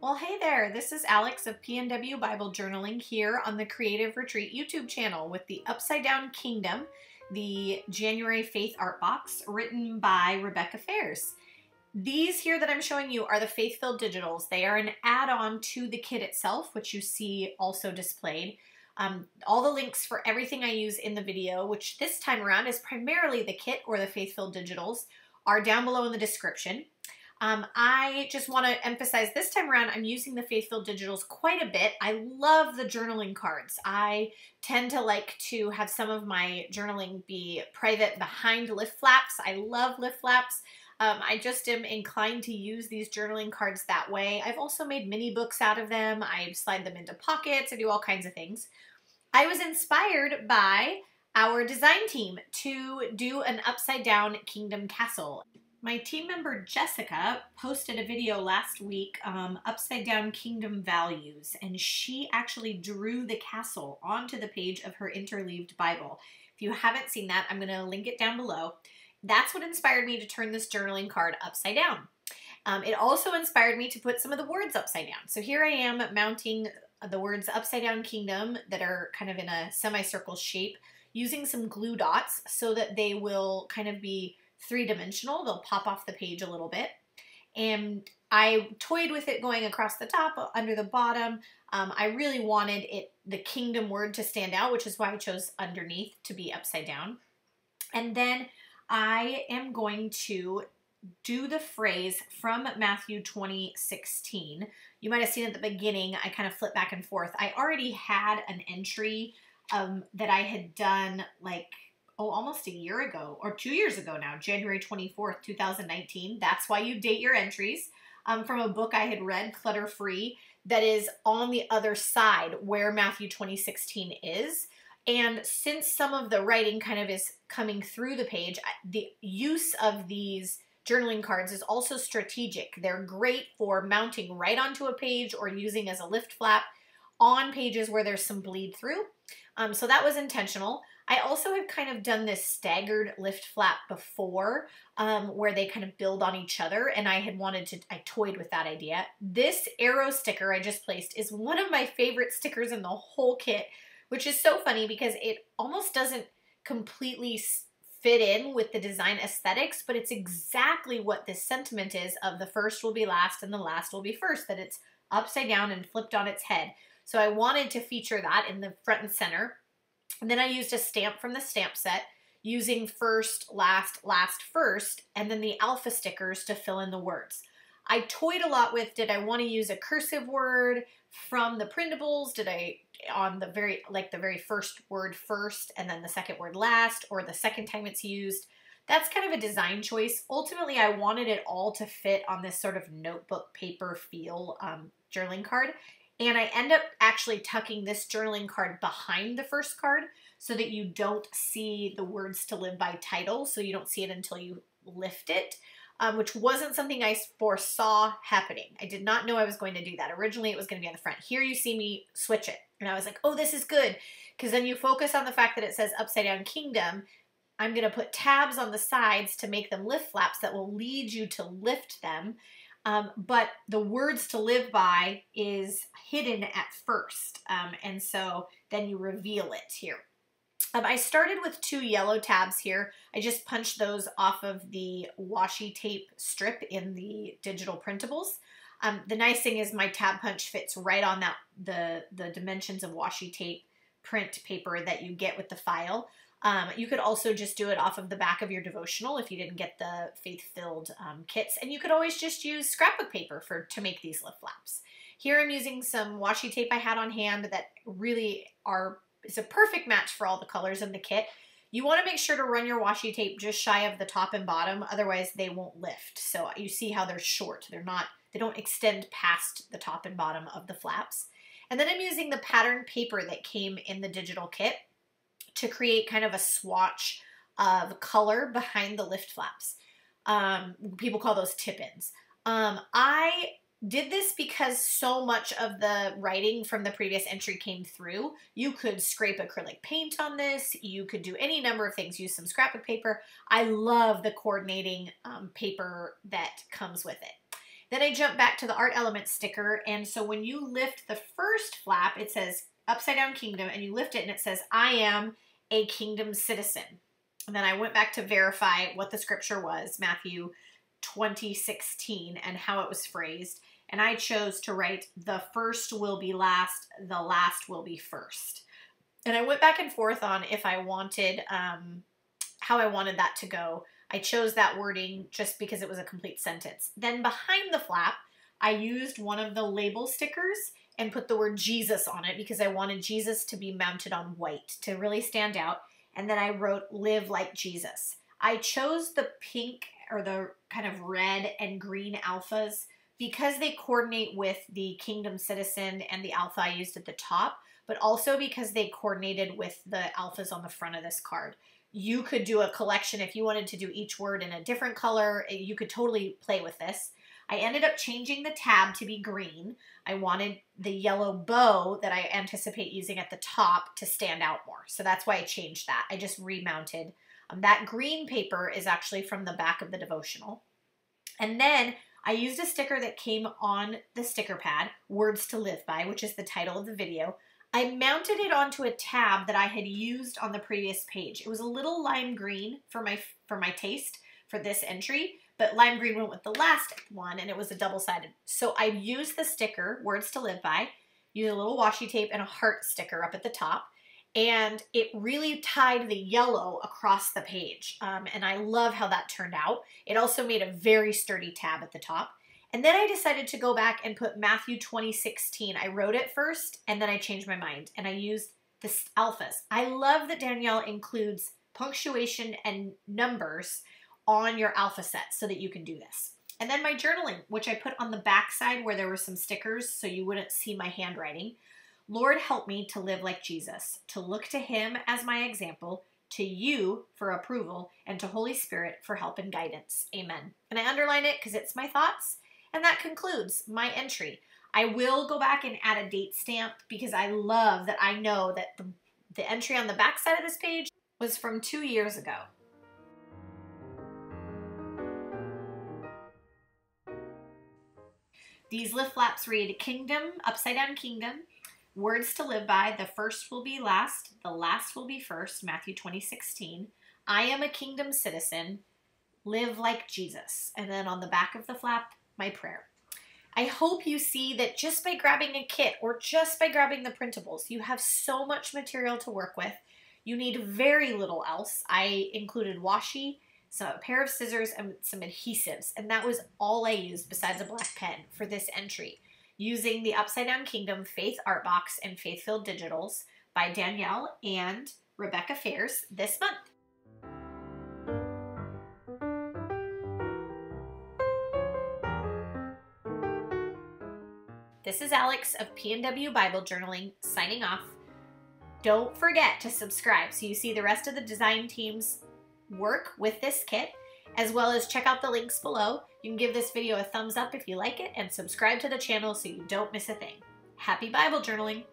Well, hey there, this is Alex of PNW Bible Journaling here on the Creative Retreat YouTube channel with the Upside Down Kingdom, the January Faith Art Box written by Rebecca Faires. These here that I'm showing you are the Faith Filled Digitals. They are an add-on to the kit itself, which you see also displayed. Um, all the links for everything I use in the video, which this time around is primarily the kit or the Faith Filled Digitals, are down below in the description. Um, I just want to emphasize this time around, I'm using the Faith Filled Digitals quite a bit. I love the journaling cards. I tend to like to have some of my journaling be private behind lift flaps. I love lift flaps. Um, I just am inclined to use these journaling cards that way. I've also made mini books out of them. I slide them into pockets. I do all kinds of things. I was inspired by our design team to do an upside down kingdom castle. My team member Jessica posted a video last week, um, Upside Down Kingdom Values, and she actually drew the castle onto the page of her interleaved Bible. If you haven't seen that, I'm going to link it down below. That's what inspired me to turn this journaling card upside down. Um, it also inspired me to put some of the words upside down. So here I am mounting the words upside down kingdom that are kind of in a semicircle shape using some glue dots so that they will kind of be three-dimensional. They'll pop off the page a little bit. And I toyed with it going across the top, under the bottom. Um, I really wanted it the kingdom word to stand out, which is why I chose underneath to be upside down. And then I am going to do the phrase from Matthew 20, 16. You might have seen at the beginning, I kind of flip back and forth. I already had an entry um, that I had done like oh, almost a year ago or two years ago now, January 24th, 2019. That's why you date your entries um, from a book I had read, Clutter Free, that is on the other side where Matthew 2016 is. And since some of the writing kind of is coming through the page, the use of these journaling cards is also strategic. They're great for mounting right onto a page or using as a lift flap on pages where there's some bleed through. Um, so that was intentional. I also have kind of done this staggered lift flap before um, where they kind of build on each other and I had wanted to, I toyed with that idea. This arrow sticker I just placed is one of my favorite stickers in the whole kit, which is so funny because it almost doesn't completely fit in with the design aesthetics, but it's exactly what this sentiment is of the first will be last and the last will be first, that it's upside down and flipped on its head. So I wanted to feature that in the front and center. And then I used a stamp from the stamp set using first, last, last, first, and then the alpha stickers to fill in the words. I toyed a lot with, did I want to use a cursive word from the printables? Did I, on the very, like the very first word first and then the second word last, or the second time it's used? That's kind of a design choice. Ultimately, I wanted it all to fit on this sort of notebook paper feel um, journaling card. And I end up actually tucking this journaling card behind the first card so that you don't see the words to live by title. So you don't see it until you lift it, um, which wasn't something I foresaw happening. I did not know I was going to do that. Originally, it was going to be on the front. Here you see me switch it. And I was like, oh, this is good. Because then you focus on the fact that it says Upside Down Kingdom. I'm going to put tabs on the sides to make them lift flaps that will lead you to lift them. Um, but the words to live by is hidden at first. Um, and so then you reveal it here. Um, I started with two yellow tabs here. I just punched those off of the washi tape strip in the digital printables. Um, the nice thing is my tab punch fits right on that the, the dimensions of washi tape print paper that you get with the file. Um, you could also just do it off of the back of your devotional if you didn't get the faith-filled um, kits. And you could always just use scrapbook paper for to make these lift flaps. Here I'm using some washi tape I had on hand that really are is a perfect match for all the colors in the kit. You want to make sure to run your washi tape just shy of the top and bottom, otherwise they won't lift. So you see how they're short. They're not, they don't extend past the top and bottom of the flaps. And then I'm using the pattern paper that came in the digital kit to create kind of a swatch of color behind the lift flaps. Um, people call those tip-ins. Um, I did this because so much of the writing from the previous entry came through. You could scrape acrylic paint on this. You could do any number of things. Use some scrapbook paper. I love the coordinating um, paper that comes with it. Then I jump back to the Art Element sticker, and so when you lift the first flap, it says Upside Down Kingdom, and you lift it and it says, I am a kingdom citizen. And then I went back to verify what the scripture was, Matthew 2016, and how it was phrased. And I chose to write, the first will be last, the last will be first. And I went back and forth on if I wanted, um, how I wanted that to go. I chose that wording just because it was a complete sentence. Then behind the flap, I used one of the label stickers and put the word Jesus on it because I wanted Jesus to be mounted on white to really stand out. And then I wrote live like Jesus. I chose the pink or the kind of red and green alphas because they coordinate with the Kingdom Citizen and the alpha I used at the top, but also because they coordinated with the alphas on the front of this card. You could do a collection if you wanted to do each word in a different color. You could totally play with this. I ended up changing the tab to be green. I wanted the yellow bow that I anticipate using at the top to stand out more. So that's why I changed that. I just remounted. Um, that green paper is actually from the back of the devotional. And then I used a sticker that came on the sticker pad, Words to Live By, which is the title of the video. I mounted it onto a tab that I had used on the previous page. It was a little lime green for my for my taste for this entry, but lime green went with the last one and it was a double-sided. So I used the sticker, Words to Live By, used a little washi tape and a heart sticker up at the top, and it really tied the yellow across the page. Um, and I love how that turned out. It also made a very sturdy tab at the top. And then I decided to go back and put Matthew 2016. I wrote it first and then I changed my mind and I used the alphas. I love that Danielle includes punctuation and numbers on your alpha set so that you can do this. And then my journaling, which I put on the back side where there were some stickers so you wouldn't see my handwriting. Lord, help me to live like Jesus, to look to him as my example, to you for approval, and to Holy Spirit for help and guidance. Amen. And I underline it because it's my thoughts. And that concludes my entry. I will go back and add a date stamp because I love that I know that the, the entry on the back side of this page was from two years ago. These lift flaps read Kingdom, Upside Down Kingdom, Words to Live By, the first will be last, the last will be first, Matthew 2016. I am a kingdom citizen, live like Jesus. And then on the back of the flap, my prayer. I hope you see that just by grabbing a kit or just by grabbing the printables, you have so much material to work with. You need very little else. I included washi, some a pair of scissors, and some adhesives. And that was all I used besides a black pen for this entry, using the Upside Down Kingdom Faith Art Box and Faith Filled Digitals by Danielle and Rebecca Faires this month. This is Alex of PNW Bible Journaling signing off. Don't forget to subscribe so you see the rest of the design team's work with this kit, as well as check out the links below. You can give this video a thumbs up if you like it and subscribe to the channel so you don't miss a thing. Happy Bible journaling!